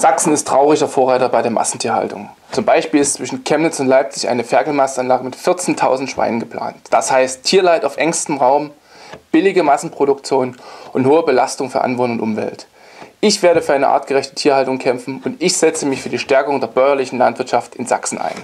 Sachsen ist trauriger Vorreiter bei der Massentierhaltung. Zum Beispiel ist zwischen Chemnitz und Leipzig eine Ferkelmastanlage mit 14.000 Schweinen geplant. Das heißt Tierleid auf engstem Raum, billige Massenproduktion und hohe Belastung für Anwohner und Umwelt. Ich werde für eine artgerechte Tierhaltung kämpfen und ich setze mich für die Stärkung der bäuerlichen Landwirtschaft in Sachsen ein.